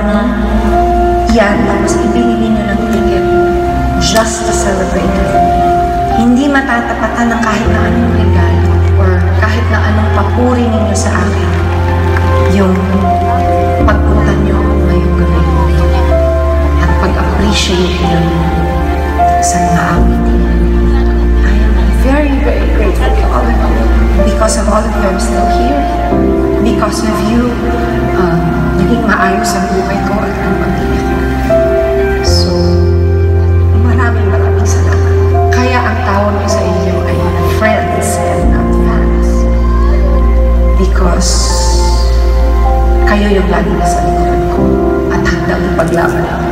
money, yan, tapos ibinili nyo ng ticket just to celebrate with me. Hindi matatapatan ng kahit na anong regalo or kahit na anong papuri ninyo sa akin yung maayos ang buhay ko at ang pamilya ko. So, maraming maraming salamat. Kaya ang tawag ko sa inyo ay friends and not fans. Because kayo yung lagi nasa likuran ko at handang ipaglaban ako.